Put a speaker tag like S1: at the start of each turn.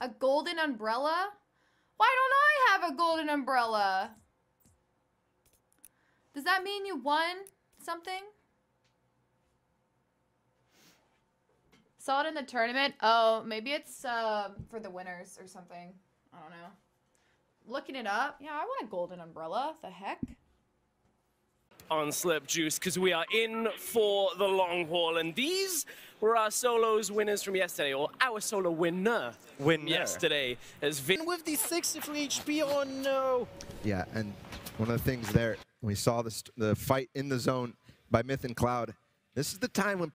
S1: A golden umbrella? Why don't I have a golden umbrella? Does that mean you won something? Saw it in the tournament. Oh, maybe it's uh, for the winners or something. I don't know. Looking it up. Yeah, I want a golden umbrella. The heck?
S2: On Slurp Juice because we are in for the long haul. And these were our solos winners from yesterday, or our solo winner,
S3: Winner.
S2: yesterday. As Vin
S3: with the 63 HP, oh no!
S4: Yeah, and one of the things there, we saw this, the fight in the zone by Myth and Cloud. This is the time when